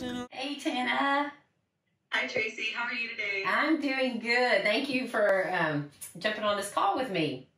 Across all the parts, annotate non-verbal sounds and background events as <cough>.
Hey, Tana. Hi, Traci. How are you today? I'm doing good. Thank you for um, jumping on this call with me.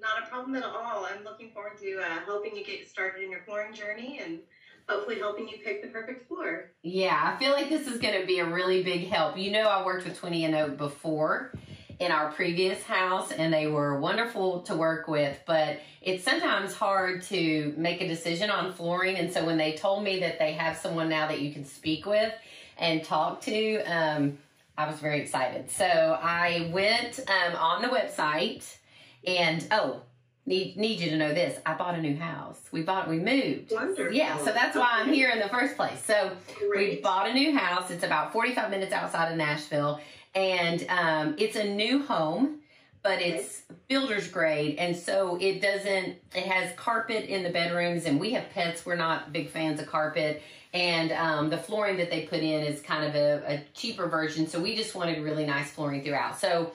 Not a problem at all. I'm looking forward to uh, helping you get started in your flooring journey and hopefully helping you pick the perfect floor. Yeah, I feel like this is going to be a really big help. You know, I worked with 20 and Oak before in our previous house, and they were wonderful to work with, but it's sometimes hard to make a decision on flooring. And so when they told me that they have someone now that you can speak with, and talk to. Um, I was very excited. So I went um, on the website and oh, need need you to know this. I bought a new house. We bought we moved. Wonderful. Yeah, so that's why I'm here in the first place. So we bought a new house. It's about 45 minutes outside of Nashville, and um, it's a new home, but it's builder's grade, and so it doesn't. It has carpet in the bedrooms, and we have pets. We're not big fans of carpet, and um, the flooring that they put in is kind of a, a cheaper version. So we just wanted really nice flooring throughout. So.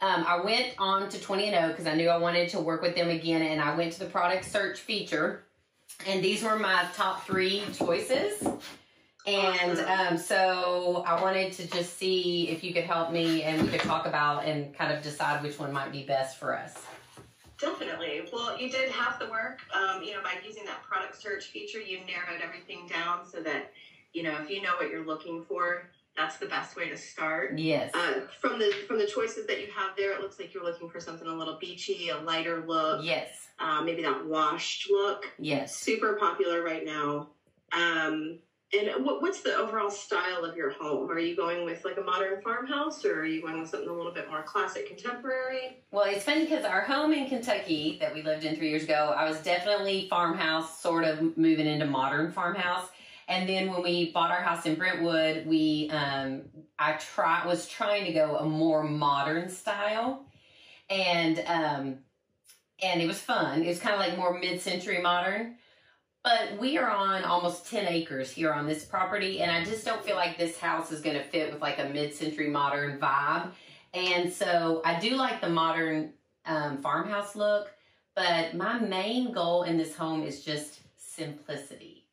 Um, I went on to 20 and Oak because I knew I wanted to work with them again, and I went to the product search feature, and these were my top three choices. And um, so I wanted to just see if you could help me and we could talk about and kind of decide which one might be best for us. Definitely. Well, you did half the work. Um, you know, by using that product search feature, you narrowed everything down so that, you know, if you know what you're looking for, that's the best way to start. Yes. Uh, from the from the choices that you have there, it looks like you're looking for something a little beachy, a lighter look, Yes. uh, maybe that washed look. Yes. super popular right now. Um, and what, what's the overall style of your home? Are you going with like a modern farmhouse, or are you going with something a little bit more classic, contemporary? Well, it's funny because our home in Kentucky that we lived in three years ago, I was definitely farmhouse, sort of moving into modern farmhouse. And then when we bought our house in Brentwood, we um, I try was trying to go a more modern style, and um, and it was fun. It was kind of like more mid-century modern. But we are on almost 10 acres here on this property, and I just don't feel like this house is going to fit with like a mid century modern vibe. And so I do like the modern um, farmhouse look, but my main goal in this home is just simplicity.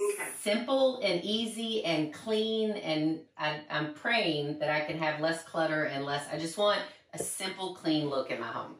Okay. Simple and easy and clean, and I, I'm praying that I can have less clutter and less. I just want a simple, clean look in my home.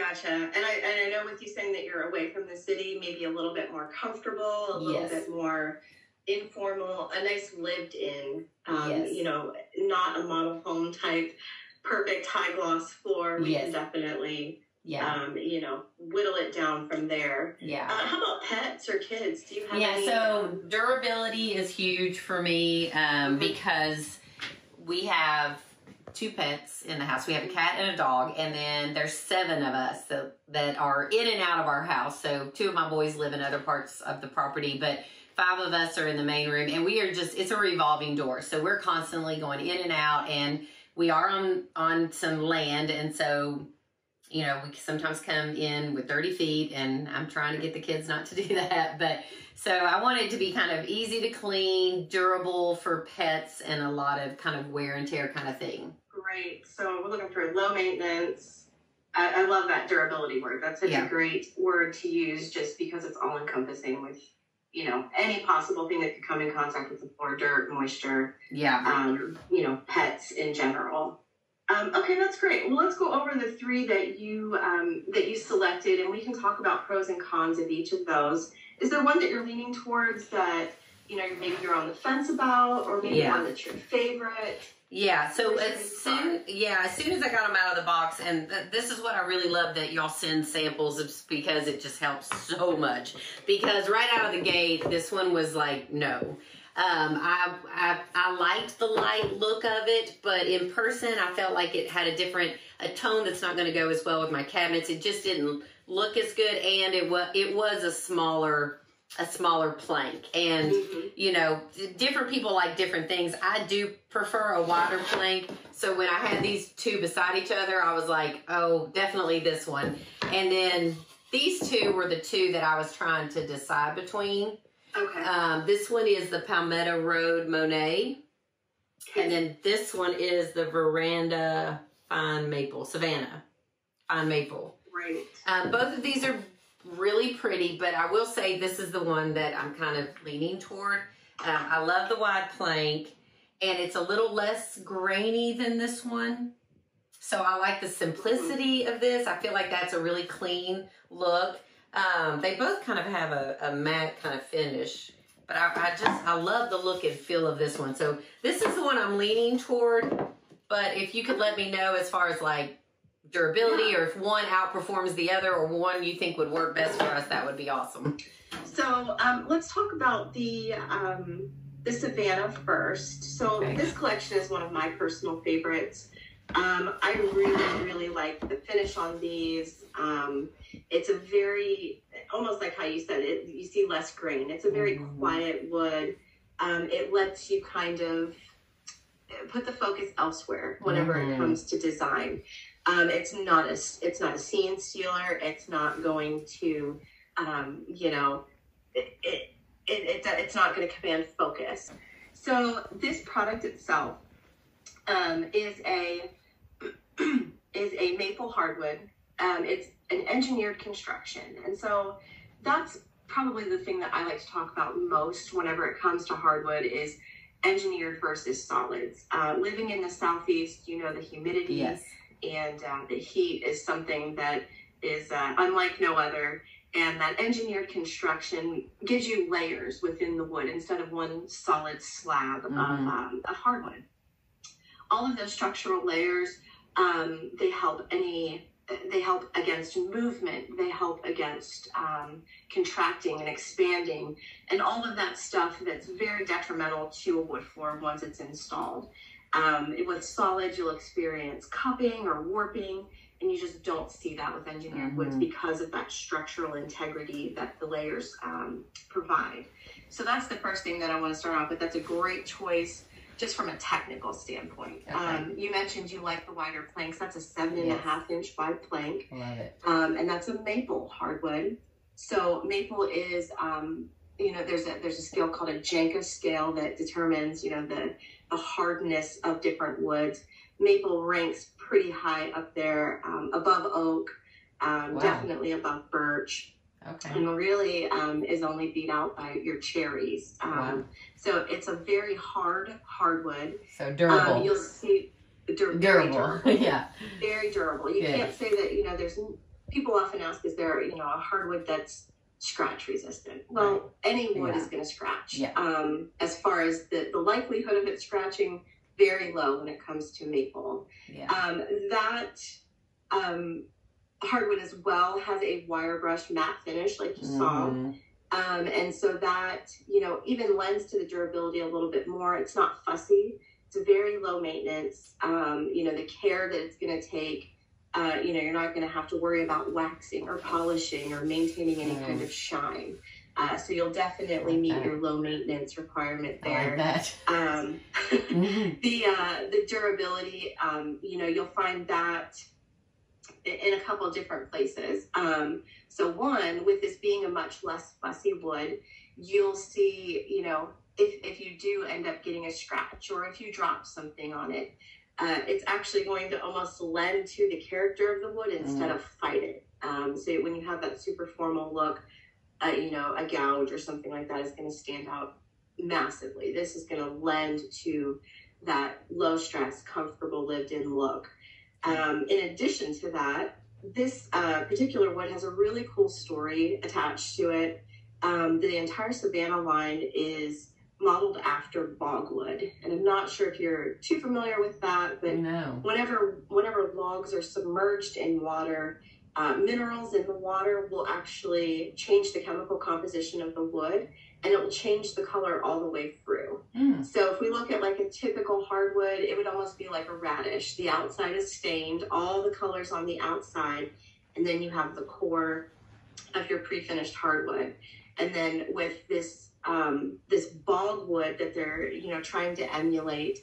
Gotcha. And I and I know with you saying that you're away from the city, maybe a little bit more comfortable, a little Yes. bit more informal, a nice lived in. Um, Yes. You know, not a model home type, perfect high gloss floor. We Yes. can definitely, Yeah, um, you know, whittle it down from there. yeah. Uh, how about pets or kids? Do you have Yeah, any? so um, durability is huge for me um, Mhm. because we have two pets in the house. We have a cat and a dog, and then there's seven of us that, that are in and out of our house. So two of my boys live in other parts of the property, but five of us are in the main room, and we are just it's a revolving door. So we're constantly going in and out, and we are on on some land, and so you know, we sometimes come in with 30 feet, and I'm trying to get the kids not to do <laughs> that. But so I want it to be kind of easy to clean, durable for pets, and a lot of kind of wear and tear kind of thing. Great. So we're looking for low maintenance. I, I love that durability word. That's such Yeah. a great word to use just because it's all encompassing with, you know, any possible thing that could come in contact with the floor, dirt, moisture, Yeah. um, you know, pets in general. Um, okay, that's great. Well, let's go over the three that you um, that you selected, and we can talk about pros and cons of each of those. Is there one that you're leaning towards that you know maybe you're on the fence about, or maybe Yeah. one that's your favorite? Yeah, so as soon yeah, as soon as I got them out of the box, and th- this is what I really love that y'all send samples of because it just helps so much. Because right out of the gate, this one was like no. Um, I, I I liked the light look of it, but in person, I felt like it had a different a tone that's not going to go as well with my cabinets. It just didn't look as good, and it was it was a smaller a smaller plank, and Mhm. you know, different people like different things. I do prefer a wider plank. So when I had these two beside each other, I was like, oh, definitely this one. And then these two were the two that I was trying to decide between. Okay. Um, this one is the Palmetto Road Monet. And then this one is the Veranda Fine Maple, Savannah Fine Maple. Right. Um, both of these are really pretty, but I will say this is the one that I'm kind of leaning toward. Um, I love the wide plank, and it's a little less grainy than this one. So I like the simplicity of this. I feel like that's a really clean look. Um, they both kind of have a, a matte kind of finish, but I, I just I love the look and feel of this one. So this is the one I'm leaning toward. But if you could let me know as far as like durability, or if one outperforms the other, or one you think would work best for us, that would be awesome. So um, let's talk about the um, the Savannah first. So Okay. this collection is one of my personal favorites. Um, I really, really like the finish on these. Um, it's a very, almost like how you said it, you see less grain. It's a very Mhm. quiet wood. Um, it lets you kind of put the focus elsewhere whenever Mhm. it comes to design. Um, it's not a, it's not a scene stealer. It's not going to, um, you know, it, it, it, it it's not going to command focus. So this product itself um, is a <clears throat> is a maple hardwood. Um, it's an engineered construction, and so that's probably the thing that I like to talk about most whenever it comes to hardwood is engineered versus solids. Uh, living in the southeast, you know the humidity Yes. And uh, the heat is something that is uh, unlike no other. And that engineered construction gives you layers within the wood instead of one solid slab of, Mhm. um, of hardwood. All of those structural layers, um, they help any. They help against movement. They help against um, contracting and expanding, and all of that stuff that's very detrimental to a wood floor once it's installed. Um, with solids, you'll experience cupping or warping, and you just don't see that with engineered woods Mhm. because of that structural integrity that the layers um, provide. So that's the first thing that I want to start off with. That's a great choice just from a technical standpoint. Okay. Um, you mentioned you like the wider planks. That's a seven and a half inch wide plank Love it. um, and that's a maple hardwood. So maple is, um, you know, there's a there's a scale called a Janka scale that determines, you know, the the hardness of different woods. Maple ranks pretty high up there, um, above oak, um, Wow. definitely above birch, Okay. and really um, is only beat out by your cherries. Um, Wow. So it's a very hard hardwood. So durable. Um, you'll see dur- very <laughs> durable. yeah. very durable. You Good. can't say that, you know, there's people often ask, is there, you know, a hardwood that's scratch resistant? Well, Right. any wood Yeah. is going to scratch. Yeah. Um, as far as the, the likelihood of it scratching, very low when it comes to maple. Yeah. Um, that um, hardwood as well has a wire brush matte finish, like you saw. Mhm. Um, and so that, you know, even lends to the durability a little bit more. It's not fussy. It's very low maintenance. Um, you know, the care that it's going to take, uh, you know, you're not going to have to worry about waxing or polishing or maintaining any Mm. kind of shine. Uh, so you'll definitely meet Okay. your low maintenance requirement there. Um, Mhm. <laughs> the uh, the durability, um, you know, you'll find that in, a couple different places. Um, so one, with this being a much less fussy wood, you'll see, you know, if if you do end up getting a scratch or if you drop something on it, uh, it's actually going to almost lend to the character of the wood instead of fight it. Um, so when you have that super formal look, uh, you know, a gouge or something like that is going to stand out massively. This is going to lend to that low stress, comfortable lived in look. Um, in addition to that, this uh, particular wood has a really cool story attached to it. Um, the entire Savannah line is modeled after bogwood, and I'm not sure if you're too familiar with that, but no. whenever whenever logs are submerged in water, uh, minerals in the water will actually change the chemical composition of the wood, and it will change the color all the way through. Mm. So if we look at like a typical hardwood, it would almost be like a radish. The outside is stained, all the colors on the outside, and then you have the core of your pre-finished hardwood. And then with this um, this bogwood that they're you know trying to emulate,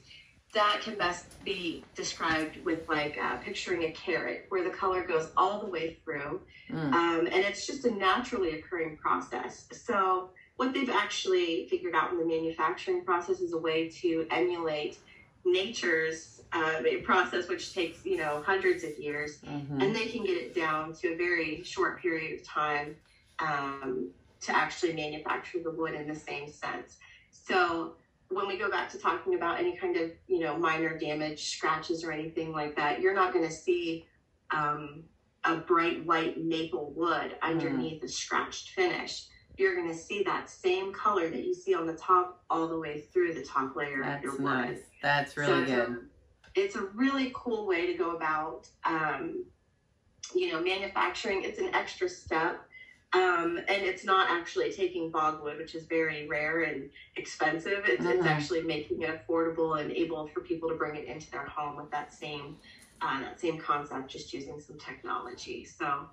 that can best be described with like uh, picturing a carrot, where the color goes all the way through, Mm. um, and it's just a naturally occurring process. So what they've actually figured out in the manufacturing process is a way to emulate nature's uh, process, which takes you know hundreds of years, Mhm. and they can get it down to a very short period of time um, to actually manufacture the wood in the same sense. So when we go back to talking about any kind of you know minor damage, scratches or anything like that, you're not going to see um, a bright white maple wood underneath a scratched finish. You're going to see that same color that you see on the top all the way through the top layer of your That's wood. nice. That's So really it's a- good. it's a really cool way to go about, um, you know, manufacturing. It's an extra step. Um, and it's not actually taking bogwood, which is very rare and expensive. It's, it's Mhm. actually making it affordable and able for people to bring it into their home with that same uh, that same concept, just using some technology. So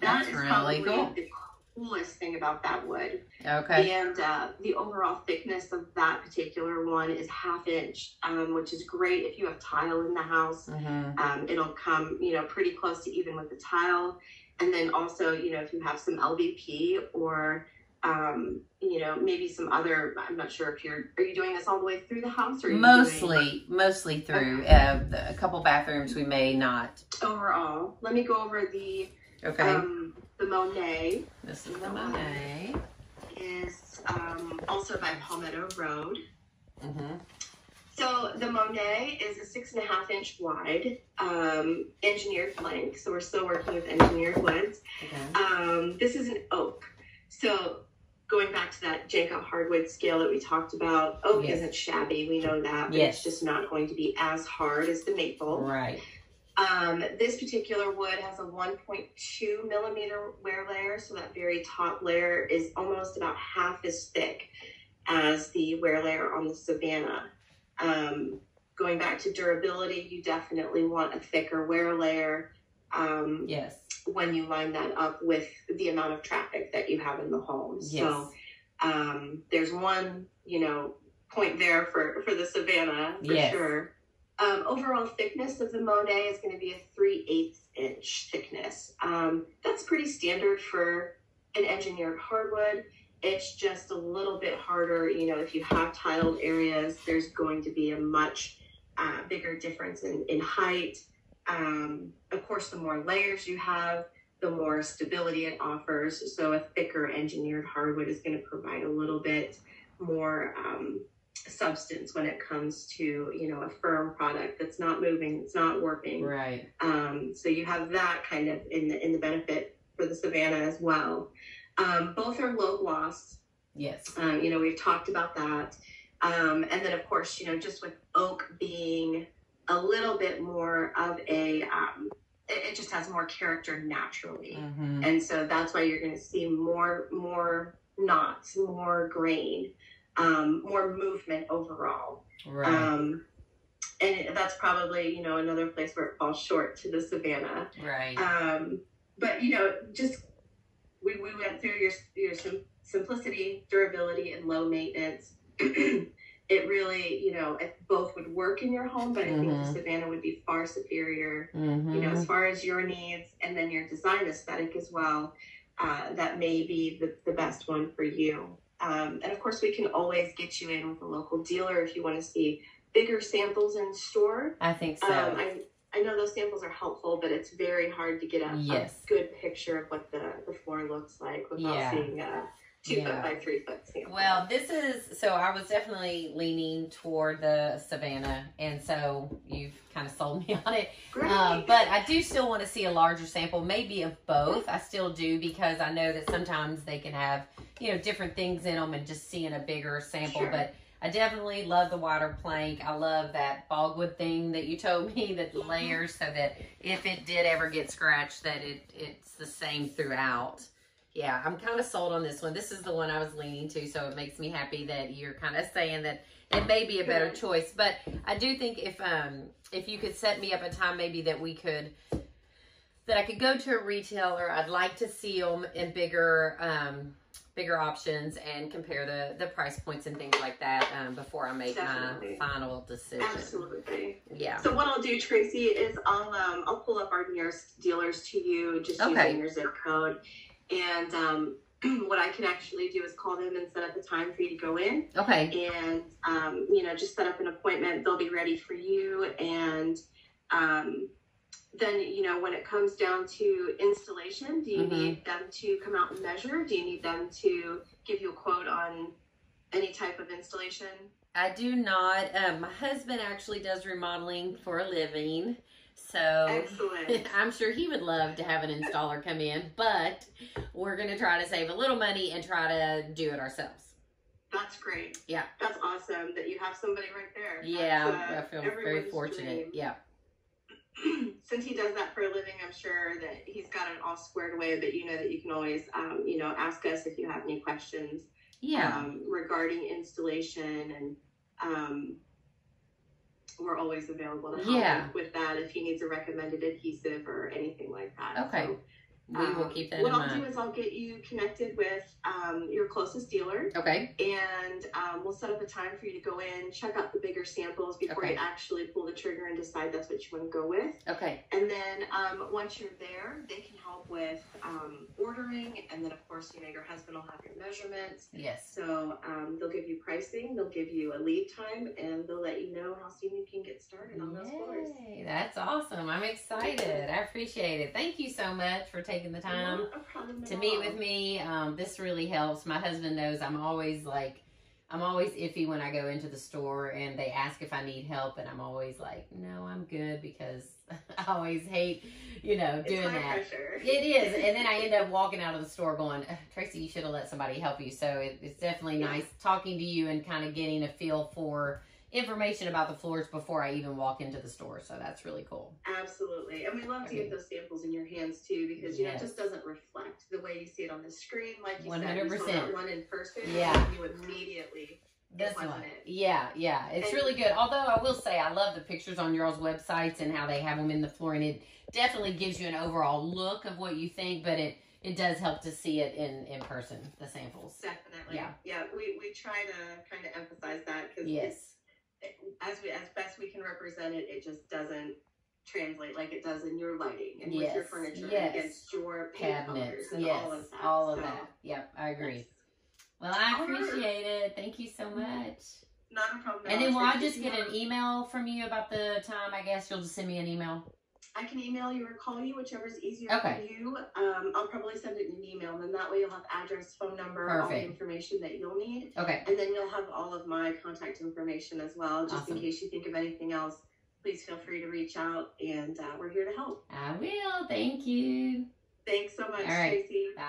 that That's is really probably cool. the coolest thing about that wood. Okay. And uh, the overall thickness of that particular one is half inch, um, which is great if you have tile in the house. Mm-hmm. Um, it'll come, you know, pretty close to even with the tile. And then also, you know, if you have some LVP or, um, you know, maybe some other, I'm not sure if you're, are you doing this all the way through the house or you doing Mostly, mostly through uh, the, a couple bathrooms we may not. overall? Let me go over the, Okay. um, the Monet this is the Monet. is um, also by Palmetto Road. Mm-hmm. So the Monet is a six and a half inch wide um, engineered plank. So we're still working with engineered woods. Okay. Um, this is an oak. So going back to that Janka hardwood scale that we talked about, oak Yes. isn't shabby. We know that, but Yes. it's just not going to be as hard as the maple. Right. Um, this particular wood has a 1.2 millimeter wear layer, so that very top layer is almost about half as thick as the wear layer on the Savannah. Um, going back to durability, you definitely want a thicker wear layer um, Yes. when you line that up with the amount of traffic that you have in the home. Yes. So um, there's one, you know, point there for for the Savannah for Yes. sure. Um, overall thickness of the Monet is going to be a 3 8 inch thickness. Um, that's pretty standard for an engineered hardwood. It's just a little bit harder. You know, if you have tiled areas, there's going to be a much uh, bigger difference in, in height. Um, of course, the more layers you have, the more stability it offers. So, a thicker engineered hardwood is going to provide a little bit more um, substance when it comes to you know a firm product that's not moving, it's not warping. Right. Um, so you have that kind of in the in the benefit for the Savannah as well. Um, both are low gloss. Yes. Um, you know, we've talked about that. Um, and then, of course, you know, just with oak being a little bit more of a, um, it, it just has more character naturally. Mm-hmm. And so that's why you're going to see more, more knots, more grain, um, more movement overall. Right. Um, and that's probably, you know, another place where it falls short to the Savannah. right. Um, but you know, just we, we went through your your sim- simplicity, durability, and low maintenance. <clears throat> it really, you know, if both would work in your home, but I think the Mhm. Savannah would be far superior. mm-hmm. You know, as far as your needs and then your design aesthetic as well. Uh, that may be the, the best one for you. Um, and of course, we can always get you in with a local dealer if you want to see bigger samples in store. I think so. Um, I, I know those samples are helpful, but it's very hard to get a, a good picture of what the, the floor looks like without Yeah. seeing a two Yeah. foot by three foot sample. Well, this is so I was definitely leaning toward the Savannah, and so you've kind of sold me <laughs> on it. Great. Um, but I do still want to see a larger sample, maybe of both. I still do because I know that sometimes they can have you know different things in them, and just seeing a bigger sample. Sure. But I definitely love the water plank. I love that bogwood thing that you told me that the layers, so that if it did ever get scratched, that it it's the same throughout. Yeah, I'm kind of sold on this one. This is the one I was leaning to, so it makes me happy that you're kind of saying that it may be a better choice. But I do think if um if you could set me up a time, maybe that we could that I could go to a retailer. I'd like to see them in bigger um bigger options and compare the the price points and things like that um, before I make Definitely. my final decision. Absolutely. Yeah. So what I'll do, Traci, is I'll um, I'll pull up our nearest dealers to you, just Okay. using your zip code, and um, <clears throat> what I can actually do is call them and set up a time for you to go in, Okay. and um, you know just set up an appointment. They'll be ready for you, and um, then you know when it comes down to installation, do you Mhm. need them to come out and measure? Do you need them to give you a quote on any type of installation? I do not. Um, my husband actually does remodeling for a living. So Excellent. <laughs> I'm sure he would love to have an installer come in, but we're going to try to save a little money and try to do it ourselves. That's great. Yeah. That's awesome that you have somebody right there. Yeah, uh, I feel very fortunate. dream. Yeah. <clears throat> Since he does that for a living, I'm sure that he's got it all squared away. But you know that you can always, um, you know, ask us if you have any questions Yeah. um, regarding installation, and um, we're always available to help Yeah. with that if he needs a recommended adhesive or anything like that. Okay. So, we will um, keep that what I'll do is I'll get you connected with um, your closest dealer Okay. and um, we'll set up a time for you to go in, check out the bigger samples before Okay. you actually pull the trigger and decide that's what you want to go with. Okay. And then um, once you're there, they can help with um, ordering, and then of course, you know, your husband will have your measurements. Yes. So um, they'll give you pricing, they'll give you a lead time, and they'll let you know how soon you can get started on those floors. Yay, that's awesome. I'm excited. I appreciate it. Thank you so much for taking the time. Not a problem at to meet all. with me. Um, this really helps. My husband knows I'm always like, I'm always iffy when I go into the store and they ask if I need help, and I'm always like, no, I'm good because <laughs> I always hate, you know, It's doing that. pressure. It is, and then I end up walking out of the store going, Traci, you should have let somebody help you. So it, it's definitely Yeah. nice talking to you and kind of getting a feel for information about the floors before I even walk into the store. So that's really cool. Absolutely. And we love to get those samples in your hands too because you know it just doesn't reflect the way you see it on the screen. Like you said, you 100%. saw that one in person. Yeah. You immediately This one. it. Yeah, yeah. It's And- really good. Although I will say I love the pictures on y'all's websites and how they have them in the floor and it definitely gives you an overall look of what you think, but it it does help to see it in in person, the samples. definitely. Yeah. Yeah. We, we try to kind of emphasize that because Yes. As we as best we can represent it, it just doesn't translate like it does in your lighting and with your furniture yes. against your Cabinets. and Yes. all of that. All of So, that. Yep, I agree. Well, I right. appreciate it. Thank you so much. Not a problem. And then will I just get an email from you about the time? I guess you'll just send me an email. I can email you or call you, whichever is easier Okay. for you. Um, I'll probably send it in an email, and then that way you'll have address, phone number, all the information that you'll need. Okay. And then you'll have all of my contact information as well, just Awesome. in case you think of anything else. Please feel free to reach out, and uh, we're here to help. I will. Thank you. Thanks so much, right. Traci. Bye.